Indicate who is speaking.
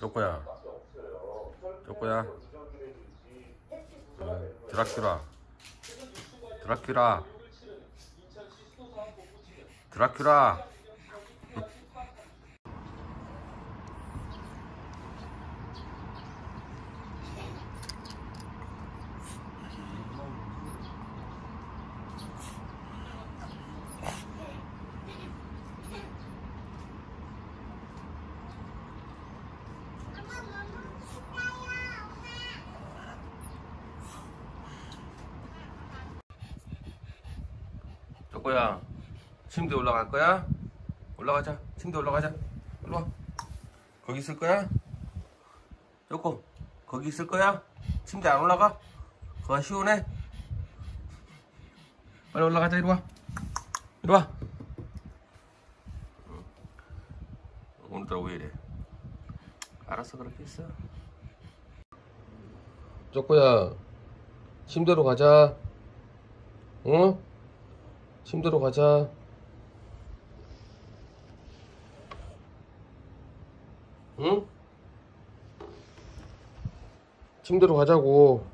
Speaker 1: 쪼꼬야. 쪼꼬야. 어, 드라큘라. 드라큘라. 드라큘라 쪼꼬야 침대 올라갈 거야? 올라가자 침대 올라가자 일로와 거기 있을 거야? 쪼꼬 거기 있을 거야? 침대 안 올라가? 거기 시원해? 빨리 올라가자 이리와 이리와 오늘따라 왜 이래 알았어 그렇게 있어 쪼꼬야 침대로 가자 응? 침대로 가자. 응? 침대로 가자고.